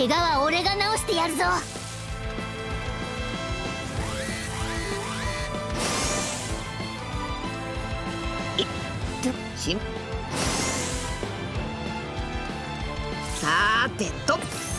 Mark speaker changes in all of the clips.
Speaker 1: 怪我は俺が治してやるぞ。
Speaker 2: いっとしん。さてと。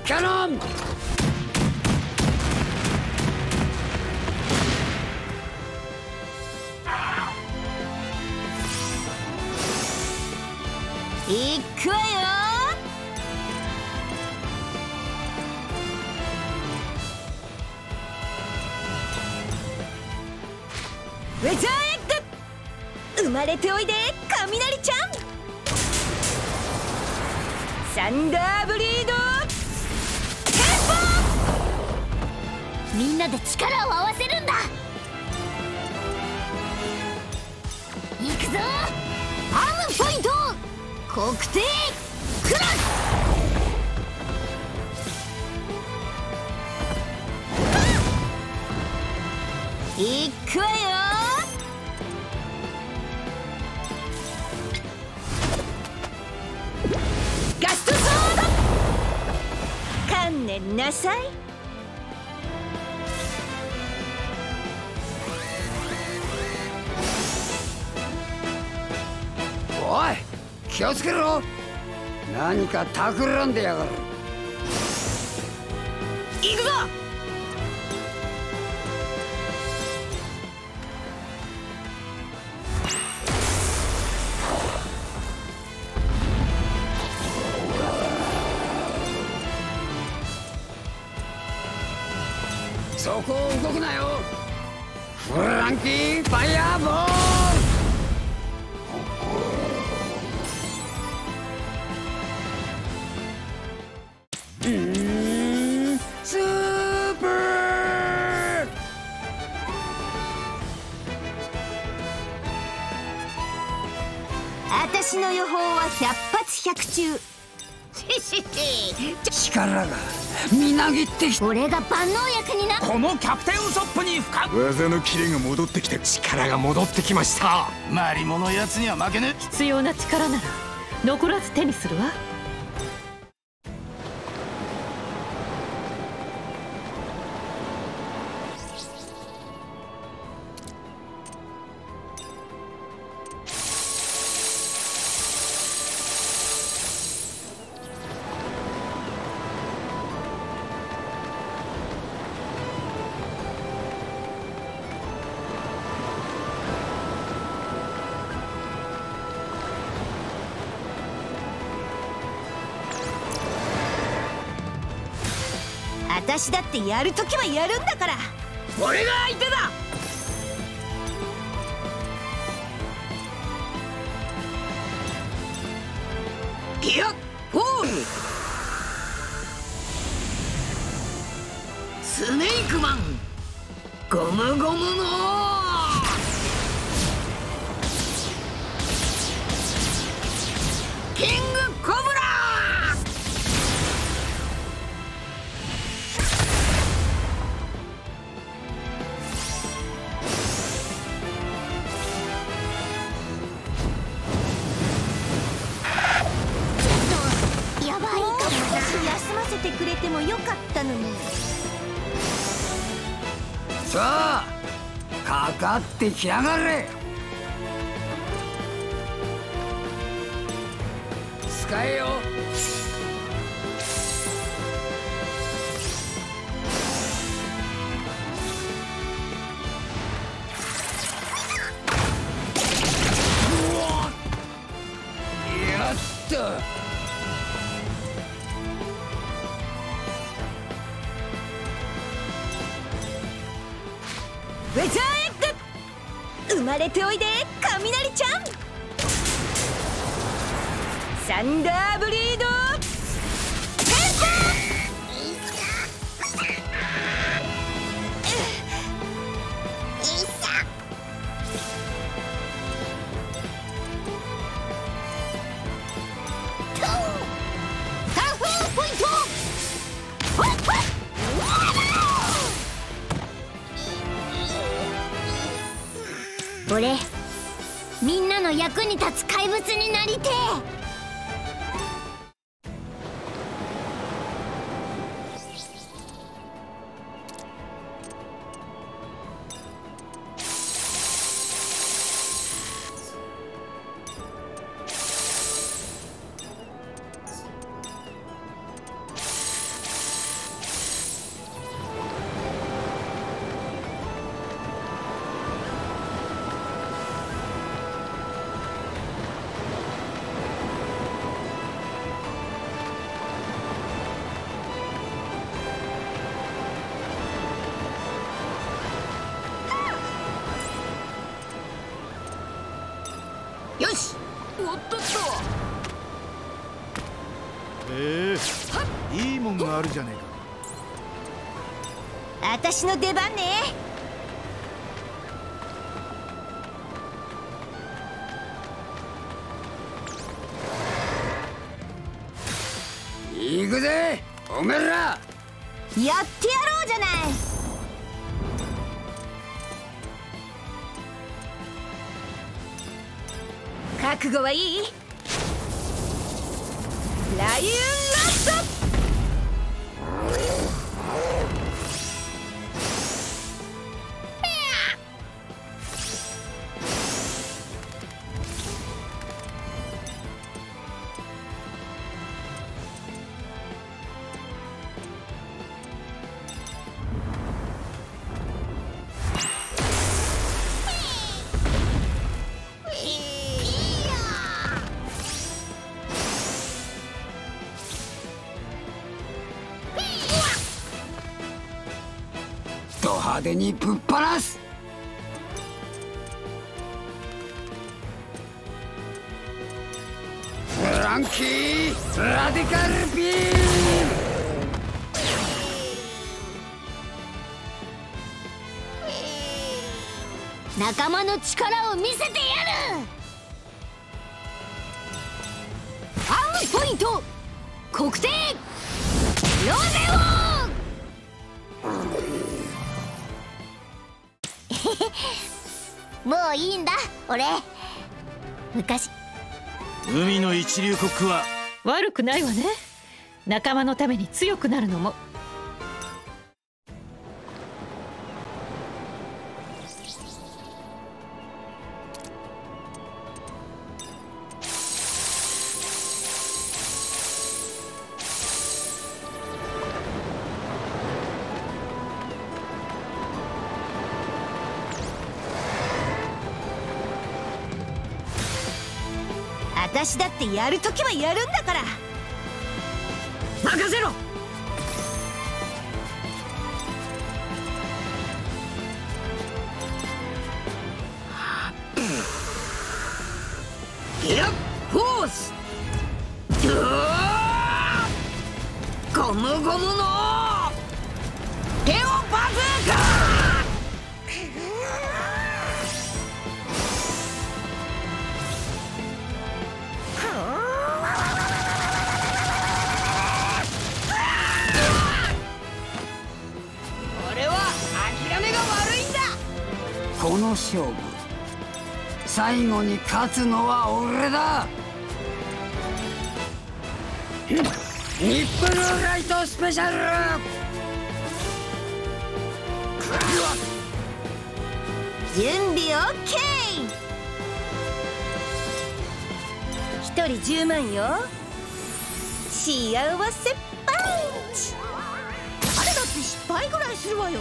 Speaker 2: ランキーキャノン。
Speaker 1: いくわよ。
Speaker 3: ウェザーエッグ生まれておいで雷ちゃん。サンダーブリード
Speaker 1: みんなで力を合わせるんだ。行くぞ。アームポイント。国定クラスいくわよ。
Speaker 3: ガストソード観念なさい。
Speaker 2: おい気をつけろ。何か企んでやがる。行くぞ。そこを動くなよ。フランキーファイヤーボール
Speaker 3: 私の予報は百発百中。
Speaker 2: 力がみなぎって
Speaker 1: 俺が万能薬にな
Speaker 4: このキャプテンウソップに深く。
Speaker 5: 技のキレが戻ってきて。力が戻ってきました。
Speaker 4: マリモのやつには負けね
Speaker 6: 必要な力なら残らず手にするわ
Speaker 3: 私だってやるときはやるんだから。
Speaker 2: 俺が相手だ。ギアフォール。スネークマン。ゴムゴムの。キングさあかかってきやがれ。使えよ。
Speaker 3: れておいで雷ちゃん。サンダーブリード。
Speaker 1: 役に立つ怪物になりてえ。
Speaker 3: とっと
Speaker 7: ええいいもんがあるじゃねえか。
Speaker 3: 私の出番ね。
Speaker 2: 行くぜおめえら。
Speaker 3: やってやろうじゃない覚悟はいい。ライ
Speaker 2: 派手にぶっ放す。フランキーラディカルビー。ム
Speaker 1: 仲間の力を見せてやる。アームポイント。国定ロゼオ もういいんだ俺。昔。
Speaker 4: 海の一流コックは。
Speaker 6: 悪くないわね。仲間のために強くなるのも
Speaker 3: 私だってやるときはやるんだから。
Speaker 2: 任せろ！最後に勝つのは俺だ。ニップルライトスペシャル。
Speaker 3: 準備 OK 一人10万よ。幸せパンチあれだって失敗ぐらいするわよ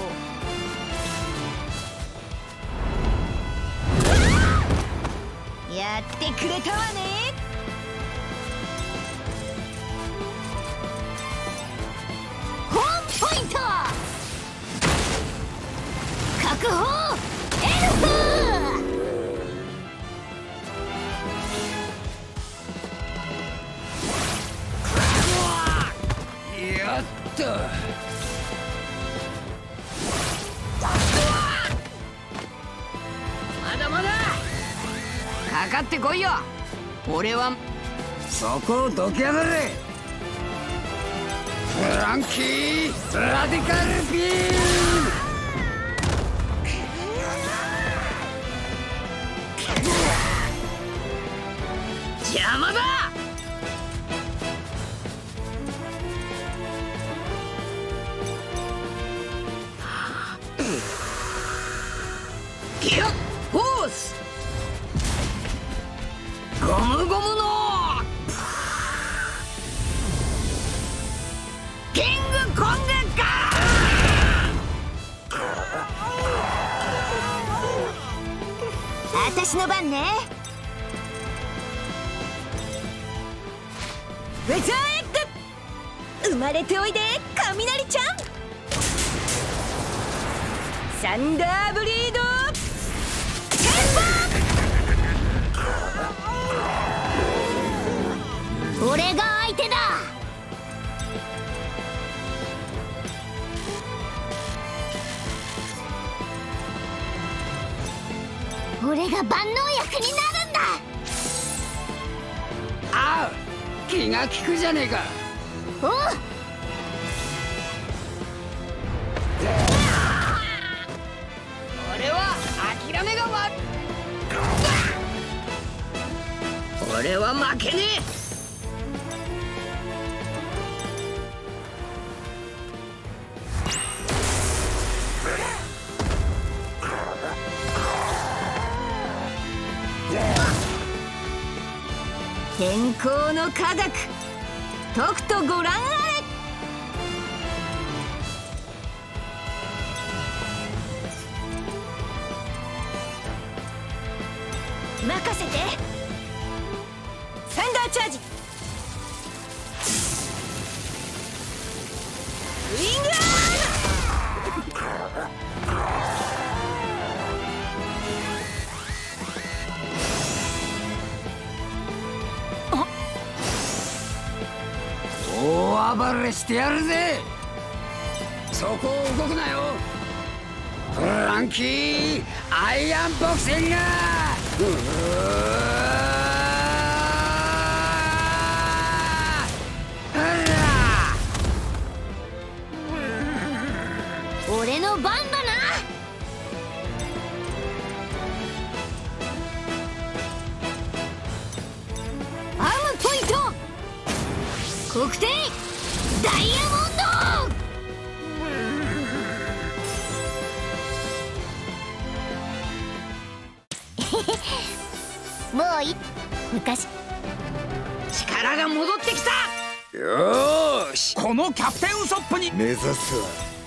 Speaker 3: やってくれたわね。
Speaker 1: ホームポイント確保！
Speaker 2: 俺は。そこをどきやがれフランキーラディカルビー。ム邪魔だムゴムのキングコングか
Speaker 3: 私の番ね。ウェザーエッグ。生まれておいで雷ちゃん。サンダーブリード。
Speaker 1: が万能薬になるんだ。
Speaker 2: ああ気が利くじゃねえか。
Speaker 1: おう。
Speaker 2: 俺は諦めが悪俺は負けね
Speaker 3: 天候の科学。とくとご覧あれ。任せて。サンダーチャージ。
Speaker 2: れしてやるぜ。そこを動くなよ。フランキーアイアンボクシング。うわ
Speaker 1: 俺の番だな。アームポイント。黒点。ダイヤモンド もうい昔。
Speaker 2: 力が戻ってきた。よーし。
Speaker 4: このキャプテンウソップに。
Speaker 5: 目指すは